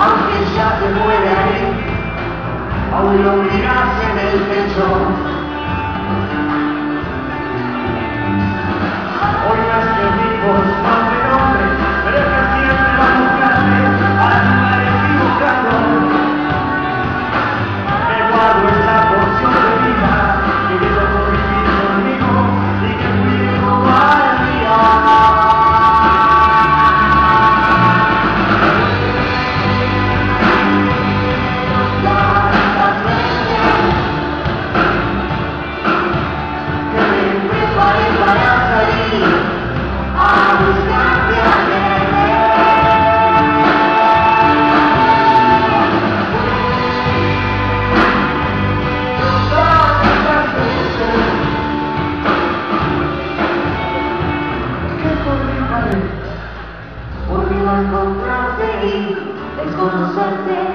aunque ya te I aún lo mirarse en el pecho. something